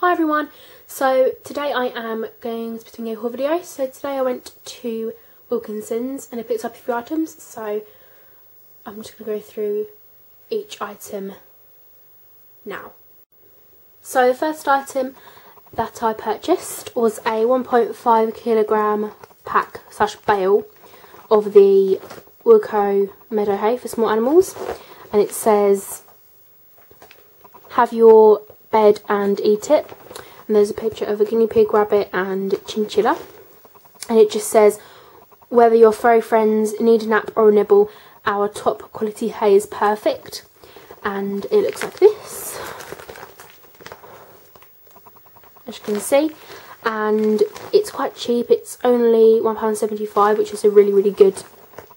Hi everyone, so today I am going to be doing a haul video. So today I went to Wilkinson's and I picked up a few items, so I'm just going to go through each item now. So the first item that I purchased was a 1.5 kilogram pack slash bale of the Wilko Meadow Hay for small animals and it says have your bed and eat it. And there's a picture of a guinea pig, rabbit and chinchilla. And it just says, whether your furry friends need a nap or a nibble, our top quality hay is perfect. And it looks like this. As you can see. And it's quite cheap. It's only £1.75, which is a really, really good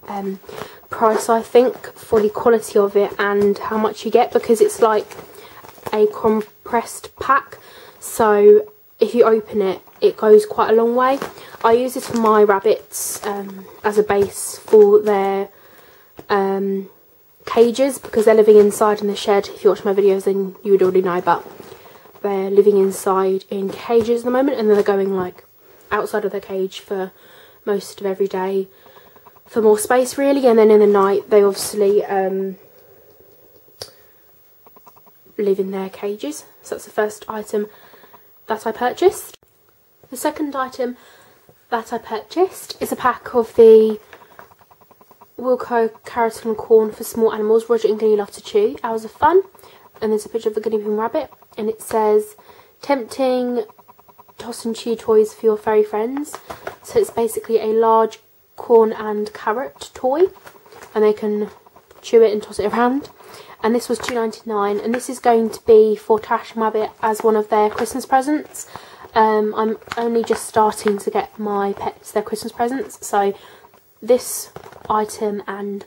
um, price, I think, for the quality of it and how much you get. Because it's like a compressed pack. So if you open it it goes quite a long way. I use this for my rabbits um, as a base for their um, cages because they're living inside in the shed. If you watch my videos then you would already know but they're living inside in cages at the moment and they're going like outside of their cage for most of every day for more space really. And then in the night they obviously um, live in their cages. So that's the first item that I purchased. The second item that I purchased is a pack of the Wilko carrot and corn for small animals. Roger and Guinea love to chew. Hours of fun. And there's a picture of a guinea pig rabbit. And it says, tempting toss and chew toys for your furry friends. So it's basically a large corn and carrot toy. And they can chew it and toss it around and this was 2.99 and this is going to be for Tash and Rabbit as one of their Christmas presents. Um, I'm only just starting to get my pets their Christmas presents so this item and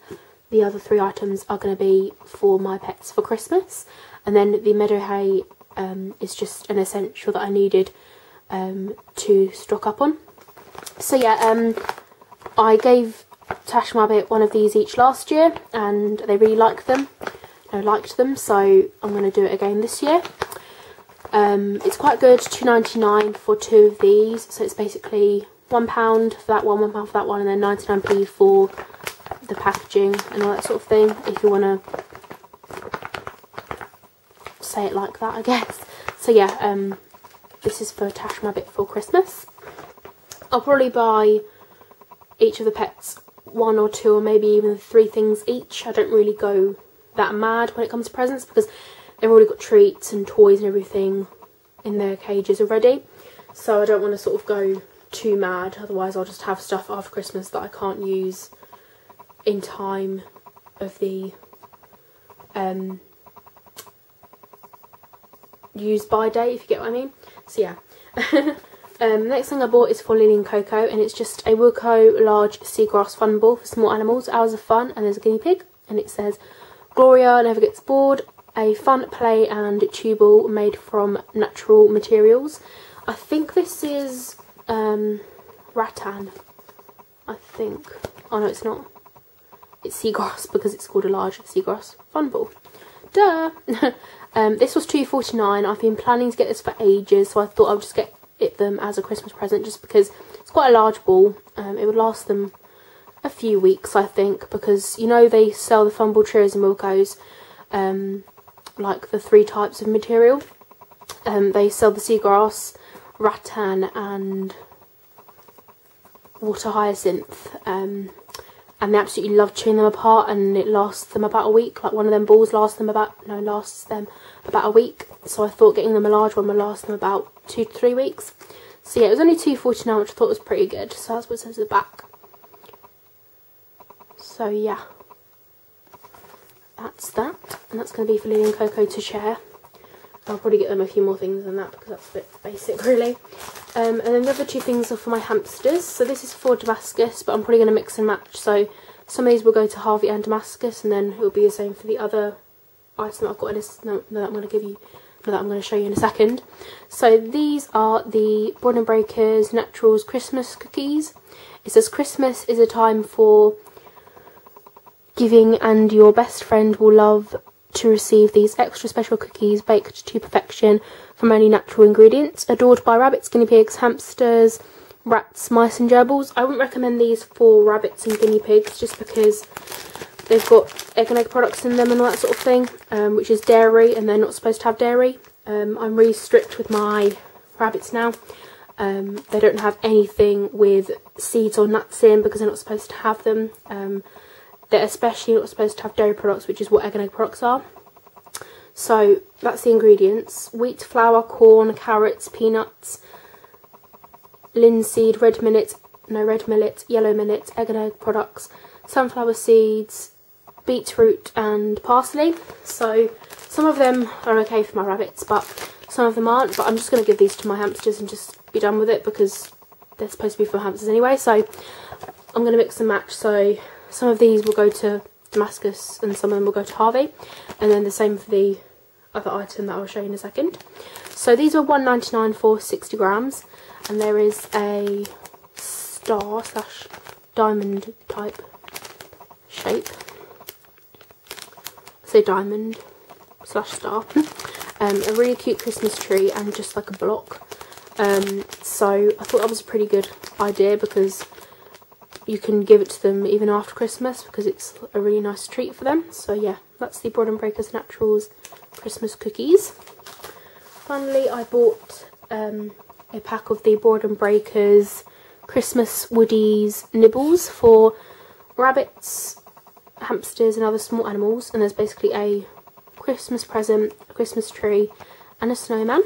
the other three items are going to be for my pets for Christmas and then the meadow hay um, is just an essential that I needed um, to stock up on. So yeah, um, I gave Tash and Rabbit one of these each last year and they really liked them. I liked them, so I'm going to do it again this year. Um, it's quite good, two ninety nine for two of these, so it's basically £1 for that one, £1 for that one, and then 99p for the packaging and all that sort of thing, if you want to say it like that, I guess. So yeah, um, this is for Tash Rabbit for Christmas. I'll probably buy each of the pets one or two or maybe even three things each. I don't really go that mad when it comes to presents because they've already got treats and toys and everything in their cages already. So I don't want to sort of go too mad, otherwise I'll just have stuff after Christmas that I can't use in time of the um, use by date, if you get what I mean. So yeah. um, next thing I bought is for Lily and Coco, and it's just a Wilko large seagrass fun ball for small animals, hours of fun, and there's a guinea pig, and it says Gloria Never Gets Bored, a fun play and ball made from natural materials. I think this is um, rattan. I think. Oh no, it's not. It's seagrass because it's called a large seagrass fun ball. Duh! um, this was two forty nine. I've been planning to get this for ages, so I thought I would just get it them as a Christmas present just because it's quite a large ball. Um, it would last them a few weeks, I think, because you know they sell the Fumble Trios and Wilkos, um, like the three types of material. Um, they sell the seagrass, rattan, and water hyacinth. Um, and they absolutely love chewing them apart, and it lasts them about a week. Like one of them balls lasts them about no lasts them about a week. So I thought getting them a large one would last them about two to three weeks. So yeah, it was only two forty nine, which I thought was pretty good. So that's what it says at the back. So yeah, that's that. And that's going to be for Lily and Coco to share. I'll probably get them a few more things than that because that's a bit basic really. Um, and then the other two things are for my hamsters. So this is for Damascus, but I'm probably going to mix and match. So some of these will go to Harvey and Damascus, and then it will be the same for the other item I've got in this no, that I'm going to give you, that I'm going to show you in a second. So these are the Boredom Breakers Naturals Christmas cookies. It says Christmas is a time for giving and your best friend will love to receive these extra special cookies baked to perfection from only natural ingredients. Adored by rabbits, guinea pigs, hamsters, rats, mice and gerbils. I wouldn't recommend these for rabbits and guinea pigs just because they've got egg and egg products in them and all that sort of thing, um, which is dairy and they're not supposed to have dairy. Um, I'm really strict with my rabbits now. Um, they don't have anything with seeds or nuts in because they're not supposed to have them. Especially not supposed to have dairy products, which is what egg and egg products are. So that's the ingredients. Wheat, flour, corn, carrots, peanuts, linseed, red millet, no red millet, yellow millet, egg and egg products, sunflower seeds, beetroot and parsley. So some of them are okay for my rabbits, but some of them aren't. But I'm just going to give these to my hamsters and just be done with it because they're supposed to be for hamsters anyway. So I'm going to mix and match. So some of these will go to Damascus and some of them will go to Harvey. And then the same for the other item that I'll show you in a second. So these are 1.99 for 60 grams. And there is a star slash diamond type shape. Say diamond slash star. um, a really cute Christmas tree and just like a block. Um, so I thought that was a pretty good idea because you can give it to them even after Christmas because it's a really nice treat for them. So yeah, that's the Boredom Breakers Naturals Christmas cookies. Finally, I bought um, a pack of the Boredom Breakers Christmas Woodies nibbles for rabbits, hamsters and other small animals and there's basically a Christmas present, a Christmas tree and a snowman.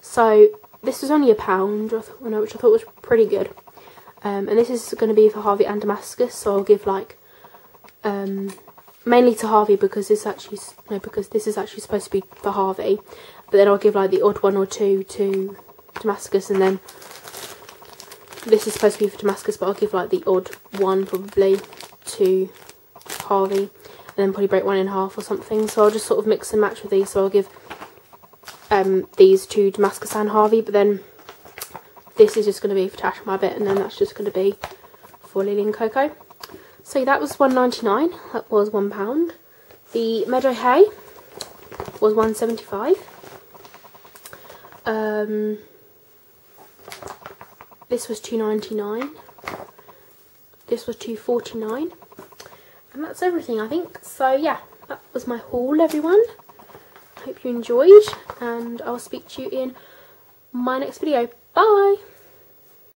So this was only a pound, which I thought was pretty good. Um, and this is going to be for Harvey and Damascus, so I'll give like um, mainly to Harvey because this actually no because this is actually supposed to be for Harvey, but then I'll give like the odd one or two to Damascus, and then this is supposed to be for Damascus, but I'll give like the odd one probably to Harvey, and then probably break one in half or something. So I'll just sort of mix and match with these. So I'll give um, these to Damascus and Harvey, but then this is just going to be for Tash Rabbit, and then that's just going to be for Lily and Coco. So that was 1.99. That was one pound. The Meadow Hay was 1.75. Um, this was 2.99. This was 2.49. And that's everything, I think. So yeah, that was my haul, everyone. Hope you enjoyed, and I'll speak to you in my next video. Bye!